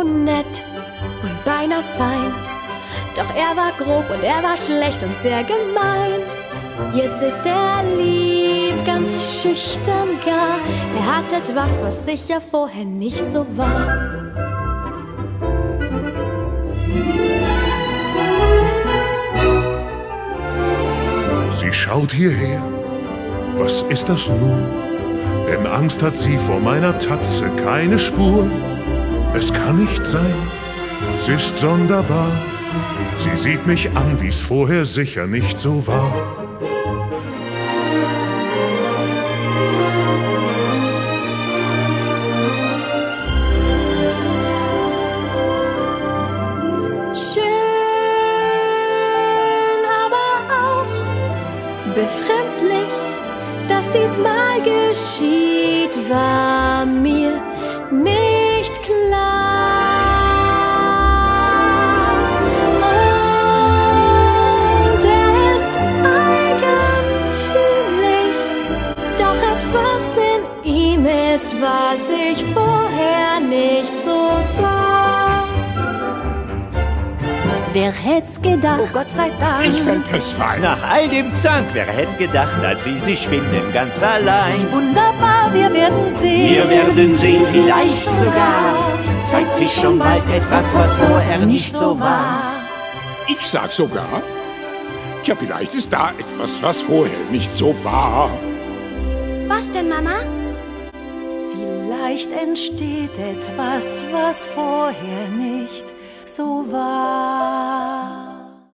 so nett und beinahe fein. Doch er war grob und er war schlecht und sehr gemein. Jetzt ist er lieb, ganz schüchtern gar. Er hat etwas, was sicher vorher nicht so war. Sie schaut hierher. Was ist das nun? Denn Angst hat sie vor meiner Tatze keine Spur. Es kann nicht sein, sie ist sonderbar. Sie sieht mich an, wie's vorher sicher nicht so war. Schön, aber auch befremdlich, dass diesmal geschieht, war mir nicht ist, was ich vorher nicht so sah. Wer hätt's gedacht? Oh Gott sei Dank. Ich fänd es fein. Nach all dem Zank, wer hätte gedacht, dass sie sich finden ganz allein. Wunderbar, wir werden sehen. Wir werden sehen, vielleicht sogar zeigt sich schon bald etwas, was vorher nicht so war. Ich sag sogar, tja, vielleicht ist da etwas, was vorher nicht so war. Was denn, Mama? Vielleicht entsteht etwas, was vorher nicht so war.